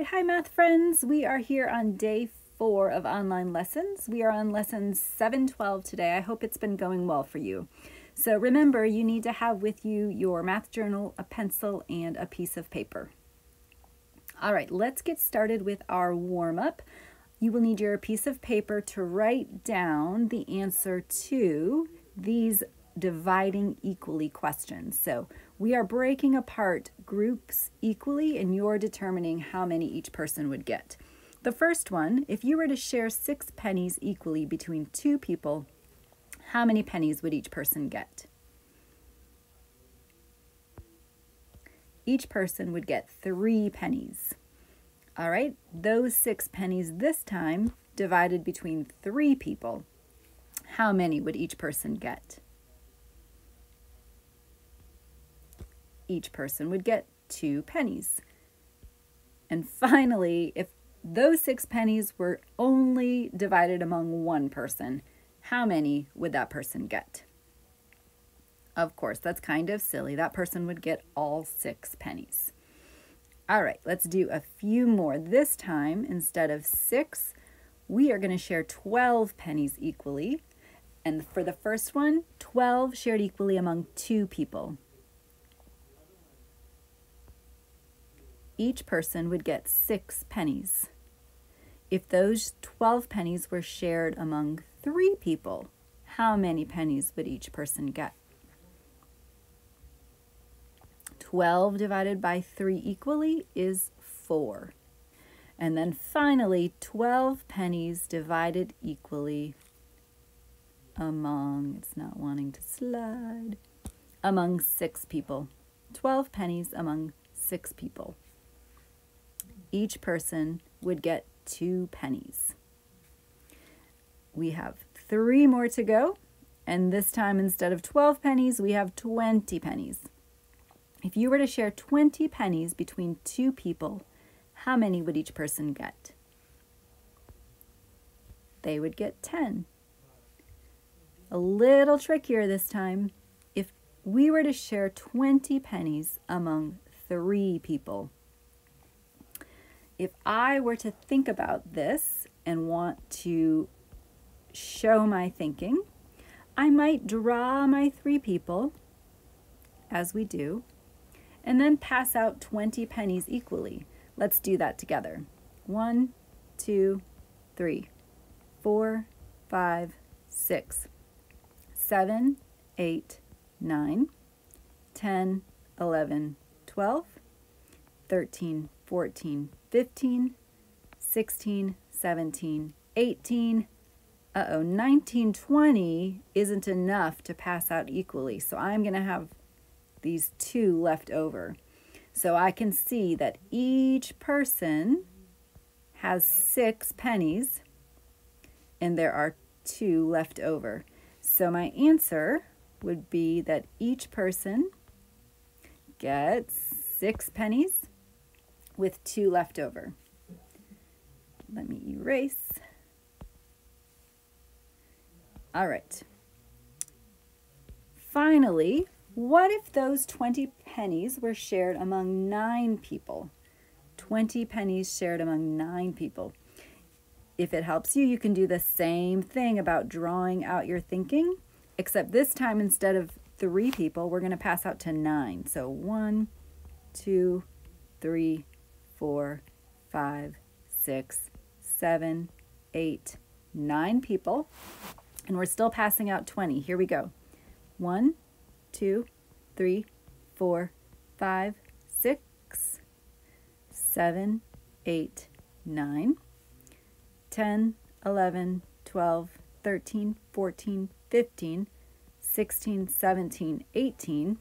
right, hi math friends. We are here on day four of online lessons. We are on lesson 712 today. I hope it's been going well for you. So remember, you need to have with you your math journal, a pencil, and a piece of paper. All right, let's get started with our warm-up. You will need your piece of paper to write down the answer to these dividing equally questions. So we are breaking apart groups equally and you're determining how many each person would get. The first one, if you were to share six pennies equally between two people, how many pennies would each person get? Each person would get three pennies. All right, those six pennies this time divided between three people, how many would each person get? Each person would get two pennies. And finally, if those six pennies were only divided among one person, how many would that person get? Of course, that's kind of silly. That person would get all six pennies. All right, let's do a few more. This time, instead of six, we are going to share 12 pennies equally. And for the first one, 12 shared equally among two people. Each person would get six pennies. If those 12 pennies were shared among three people, how many pennies would each person get? 12 divided by 3 equally is 4. And then finally, 12 pennies divided equally among, it's not wanting to slide, among six people. 12 pennies among six people each person would get two pennies. We have three more to go, and this time instead of 12 pennies, we have 20 pennies. If you were to share 20 pennies between two people, how many would each person get? They would get 10. A little trickier this time. If we were to share 20 pennies among three people, if I were to think about this and want to show my thinking, I might draw my three people, as we do, and then pass out 20 pennies equally. Let's do that together. One, two, three, four, five, six, seven, eight, nine, 10, 11, 12, 13, 14, 15, 16, 17, 18, uh-oh, 19, 20 isn't enough to pass out equally. So I'm going to have these two left over. So I can see that each person has six pennies and there are two left over. So my answer would be that each person gets six pennies with two left over. Let me erase. All right. Finally, what if those 20 pennies were shared among nine people? 20 pennies shared among nine people. If it helps you, you can do the same thing about drawing out your thinking, except this time instead of three people, we're going to pass out to nine. So one, two, three, four, five, six, seven, eight, nine people. And we're still passing out 20. Here we go. One, two, three, four, five, six, seven, eight, nine, 10, 11, 12, 13, 14, 15, 16, 17, 18,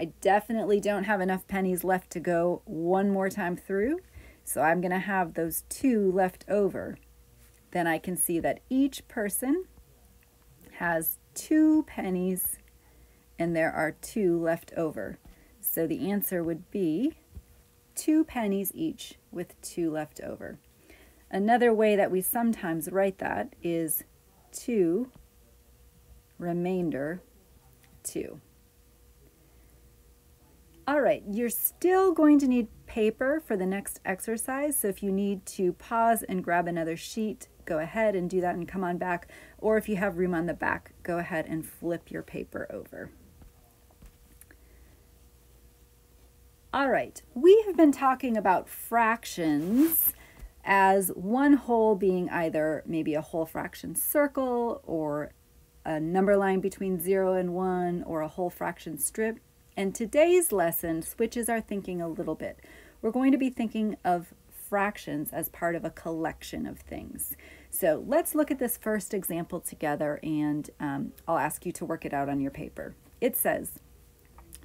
I definitely don't have enough pennies left to go one more time through, so I'm going to have those two left over. Then I can see that each person has two pennies and there are two left over. So the answer would be two pennies each with two left over. Another way that we sometimes write that is two remainder two. All right, you're still going to need paper for the next exercise. So if you need to pause and grab another sheet, go ahead and do that and come on back. Or if you have room on the back, go ahead and flip your paper over. All right, we have been talking about fractions as one whole being either maybe a whole fraction circle or a number line between 0 and 1 or a whole fraction strip. And today's lesson switches our thinking a little bit. We're going to be thinking of fractions as part of a collection of things. So let's look at this first example together and um, I'll ask you to work it out on your paper. It says,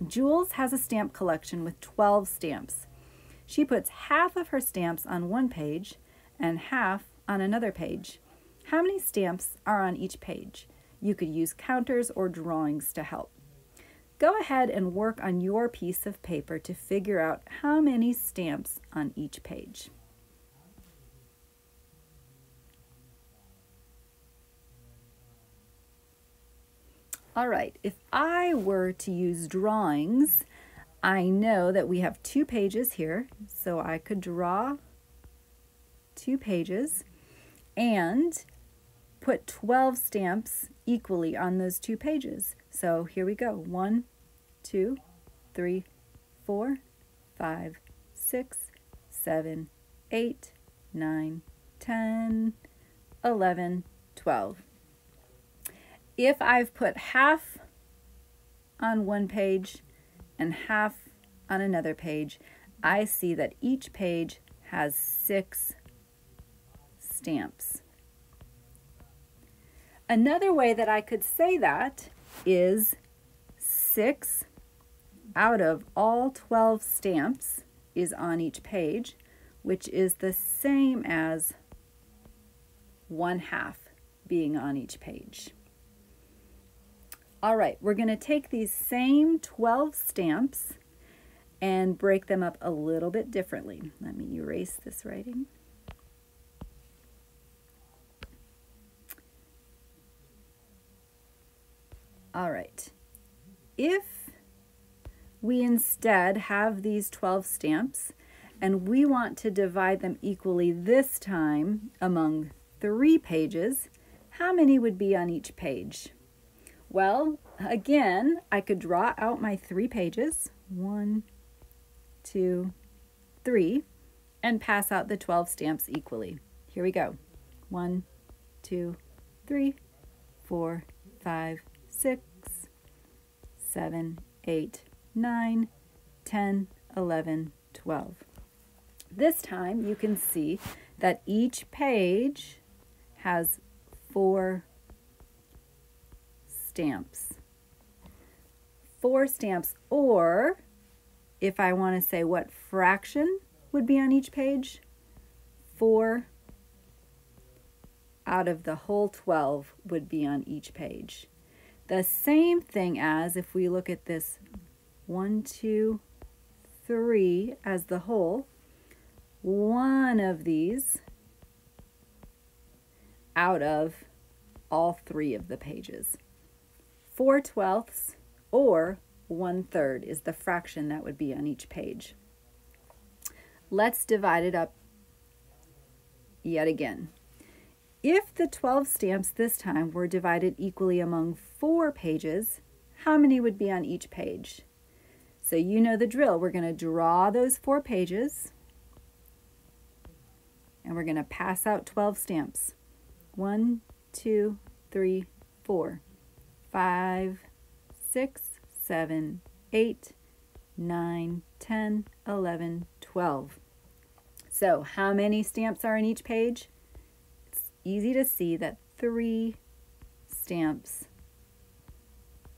Jules has a stamp collection with 12 stamps. She puts half of her stamps on one page and half on another page. How many stamps are on each page? You could use counters or drawings to help. Go ahead and work on your piece of paper to figure out how many stamps on each page. All right, if I were to use drawings, I know that we have two pages here, so I could draw two pages and put 12 stamps equally on those two pages. So here we go. One, two, three, four, five, six, seven, eight, nine, ten, eleven, twelve if I've put half on one page and half on another page, I see that each page has six stamps. Another way that I could say that is 6 out of all 12 stamps is on each page, which is the same as 1 half being on each page. All right, we're going to take these same 12 stamps and break them up a little bit differently. Let me erase this writing. All right, if we instead have these 12 stamps and we want to divide them equally this time among three pages, how many would be on each page? Well, again, I could draw out my three pages, one, two, three, and pass out the 12 stamps equally. Here we go. One, two, three, four, five, six, seven, eight, nine, ten, eleven, twelve. This time you can see that each page has four stamps. Four stamps, or if I want to say what fraction would be on each page, four out of the whole 12 would be on each page. The same thing as if we look at this one, two, three as the whole, one of these out of all three of the pages. 4 twelfths or 1 third is the fraction that would be on each page. Let's divide it up yet again. If the 12 stamps this time were divided equally among four pages, how many would be on each page? So you know the drill. We're going to draw those four pages and we're going to pass out 12 stamps. One, two, three, four five, six, seven, eight, nine, ten, eleven, twelve. So how many stamps are in each page? Easy to see that three stamps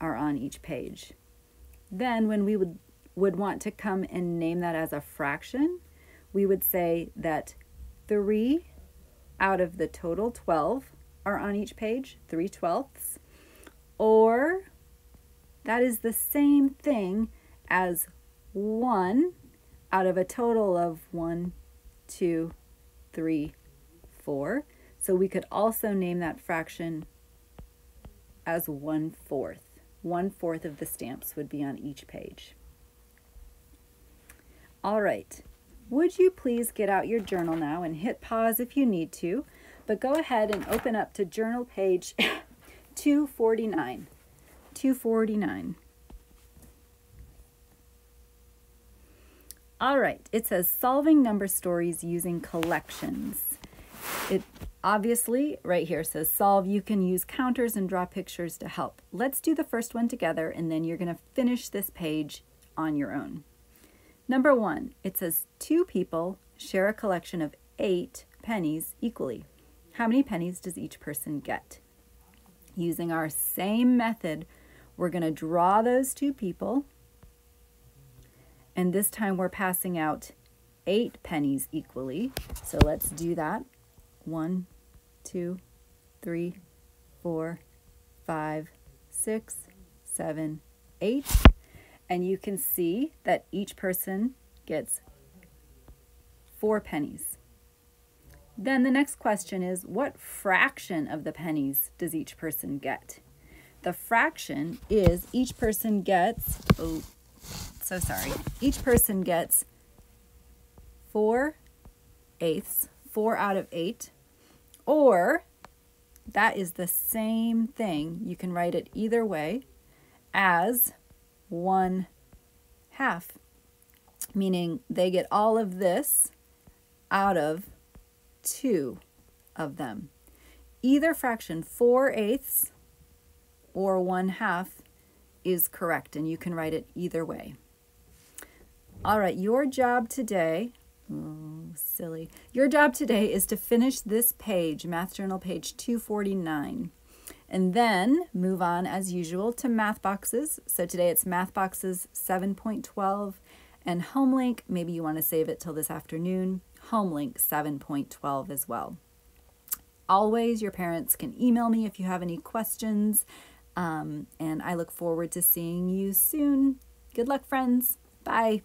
are on each page. Then when we would, would want to come and name that as a fraction, we would say that 3 out of the total 12 are on each page, 3 twelfths or that is the same thing as 1 out of a total of one, two, three, four. So we could also name that fraction as one fourth. One fourth of the stamps would be on each page. All right, would you please get out your journal now and hit pause if you need to, but go ahead and open up to journal page 249. 249. All right, it says solving number stories using collections. It obviously right here says solve. You can use counters and draw pictures to help. Let's do the first one together and then you're going to finish this page on your own. Number one, it says two people share a collection of eight pennies equally. How many pennies does each person get? Using our same method, we're going to draw those two people and this time we're passing out eight pennies equally. So let's do that. One, two, three, four, five, six, seven, eight. And you can see that each person gets four pennies. Then the next question is what fraction of the pennies does each person get? The fraction is each person gets, oh, so sorry. Each person gets four eighths, four out of eight, or that is the same thing. You can write it either way as one half, meaning they get all of this out of two of them. Either fraction, four eighths or one half, is correct, and you can write it either way. All right, your job today, oh, silly. Your job today is to finish this page, Math Journal page 249, and then move on as usual to math boxes. So today it's math boxes 7.12 and HomeLink, maybe you want to save it till this afternoon, HomeLink 7.12 as well. Always, your parents can email me if you have any questions, um, and I look forward to seeing you soon. Good luck, friends. Bye.